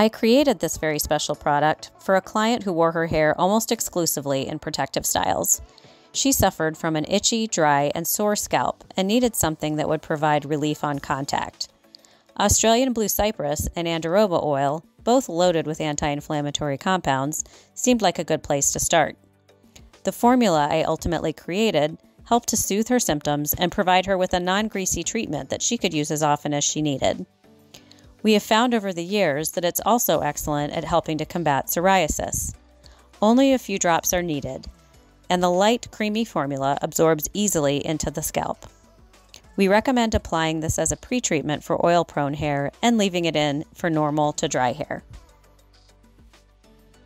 I created this very special product for a client who wore her hair almost exclusively in protective styles. She suffered from an itchy, dry, and sore scalp and needed something that would provide relief on contact. Australian blue cypress and andiroba oil, both loaded with anti inflammatory compounds, seemed like a good place to start. The formula I ultimately created helped to soothe her symptoms and provide her with a non greasy treatment that she could use as often as she needed. We have found over the years that it's also excellent at helping to combat psoriasis. Only a few drops are needed, and the light, creamy formula absorbs easily into the scalp. We recommend applying this as a pre treatment for oil prone hair and leaving it in for normal to dry hair.